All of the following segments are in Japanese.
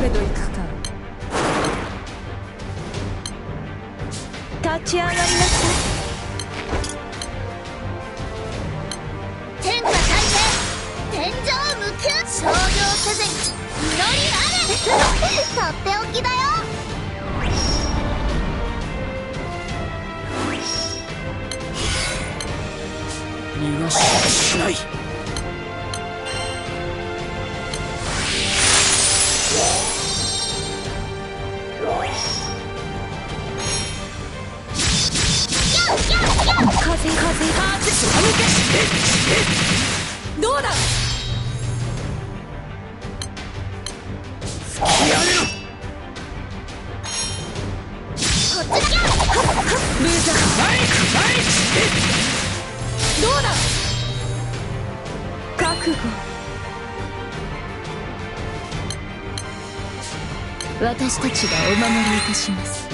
べといくか立ち上がりなさい天下大平天井無休商業せずに祈りあれ。とっておきだよ。逃がしはしないどうだ？どうだ？覚悟。私たちがお守りいたします。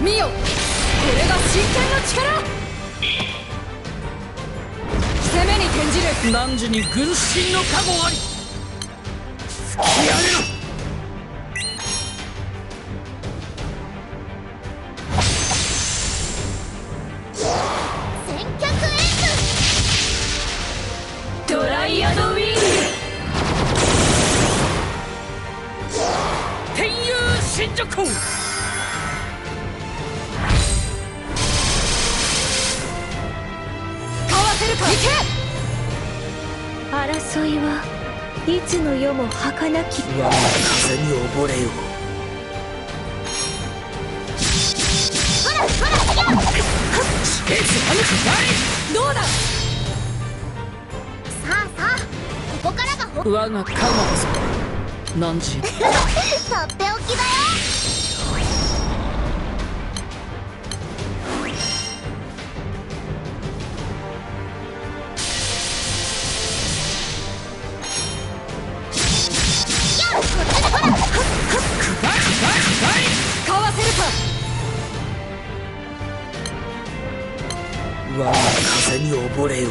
見よ。これが真剣の力。攻めに転じる。汝に軍神の加護あり。突き上げろ佑神女婚かわせるか。行け。争いはいつの世も儚き。我が風に溺れよ。ほらほらやっ。地形貫どうだ。さあさあここからが我が加護こそ汝とっておきだよ溺れよ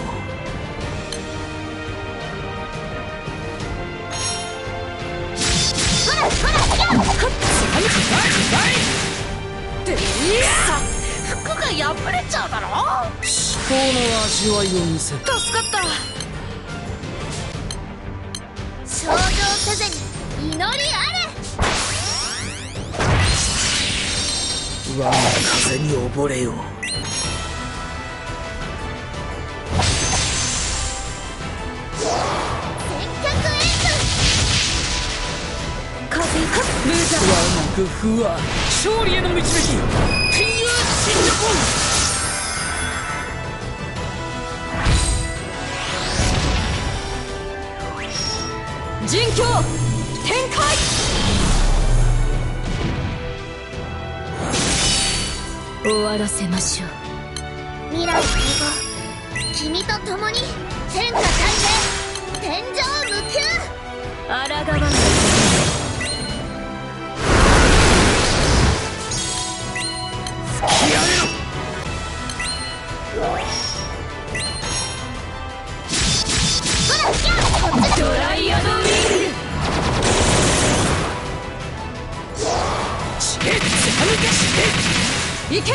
服が破れちゃうだろ？至高の味わいを見せる。助かった。頂上せずに祈りあれ。我が風に溺れよ先工夫は勝利への導き。天佑神女婚人狂展開。終わらせましょう。未来希望君と共に天下形貫け行け。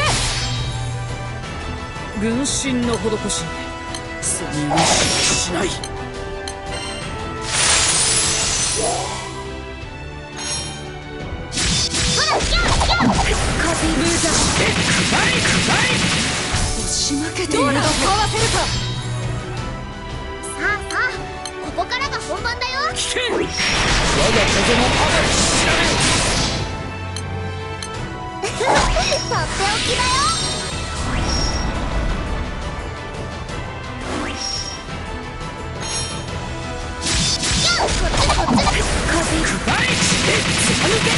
軍神の施し逃がしはしないし負けているどうだかわせるかさあさあここからが本番だよ。危険。我が風もあまり知られとっておきだよやっこっちこっち風くらいえ貫け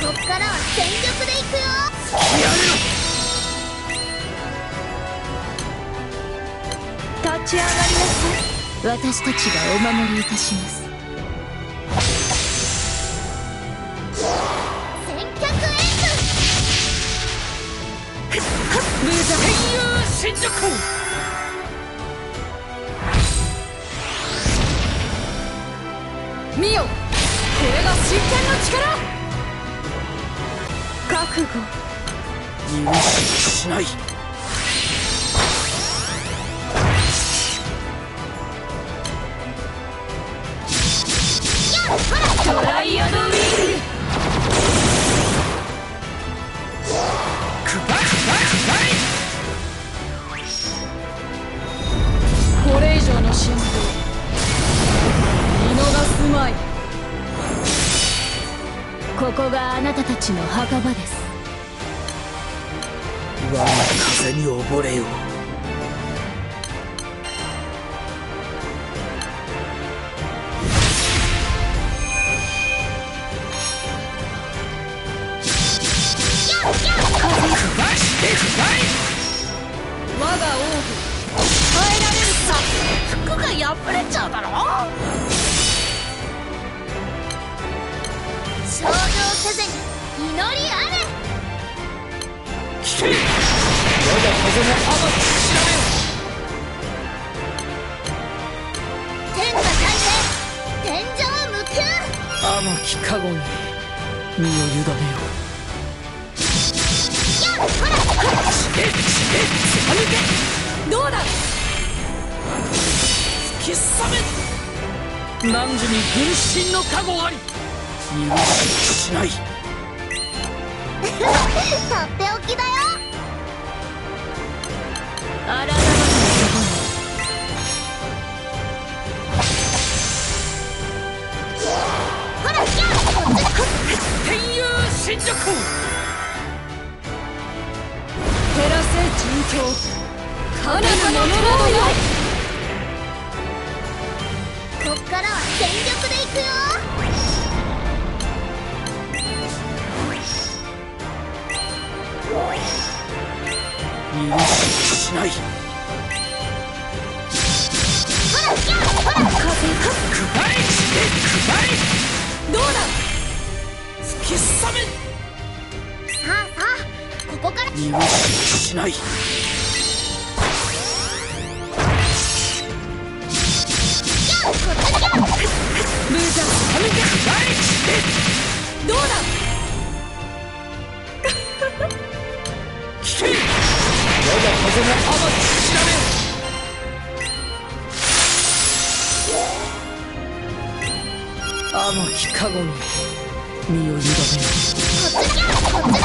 こっからは全力でいくよやめろ立ち上がりなさい。私たちがお守りいたします。覚悟。許ししない。ここがあなたたちの墓場です。我が風に溺れよ。くばしてくばい我が奥義耐えられるか。服が破れちゃうだろせぜに祈りあれ聞け我が風の天地調べよ天下大平天井無休天き加護に身を委ねよやっほらちげちげ貫けどうだ突き刺め汝に軍神の加護あり許ししない。とっておきだよ。あらら照らせ殉教かなるものなどないこっからは全力でいくよ許ししない。ほらほらくばいちげくばいどうだ？突き刺め。さあさあここから。許ししない。ーザー寒けくばいちが風の天地調べよ天き加護に。身を委ねよこっちやっこっち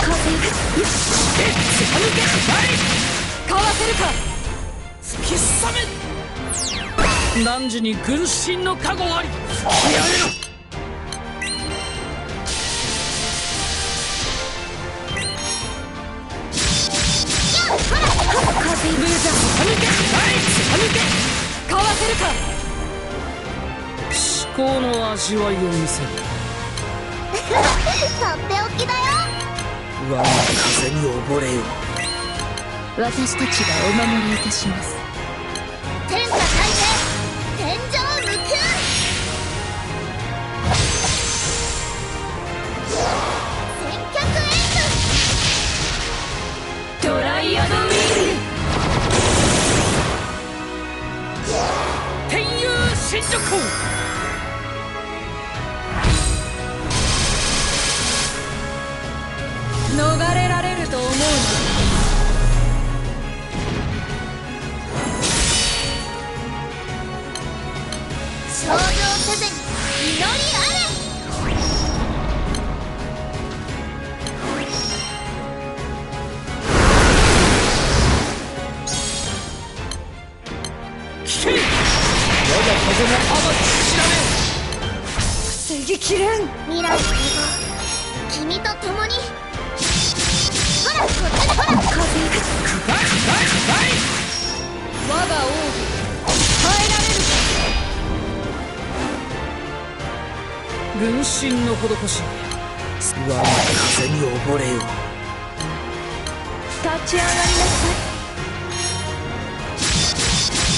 え貫けくばいかわせるか突き刺め汝に。軍神の加護あり吹き上げろはいかわせるか。至高の味わいを見せる。とっておきだよ。我が風に溺れよ私たちがお守りいたします。天下逃れられると思うな。頂上せずに祈りあれぎきれん未来君と共に。ほらこっちほらべくばいいい我が奥義耐えられるか軍神の施し我が風に溺れよ。立ち上がりなさい。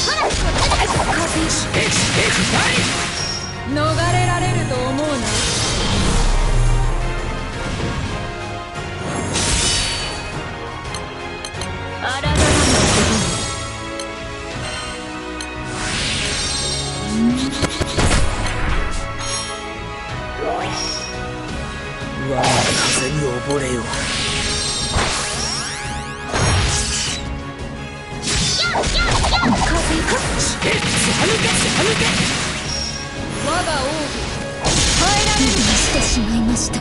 ほらこっちええくばい逃れられると思うな。らぬ我が風に溺れよ。我いました。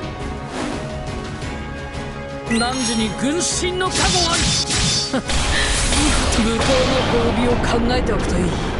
汝に軍神の加護ある。向こうの褒美を考えておくといい。